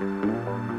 Música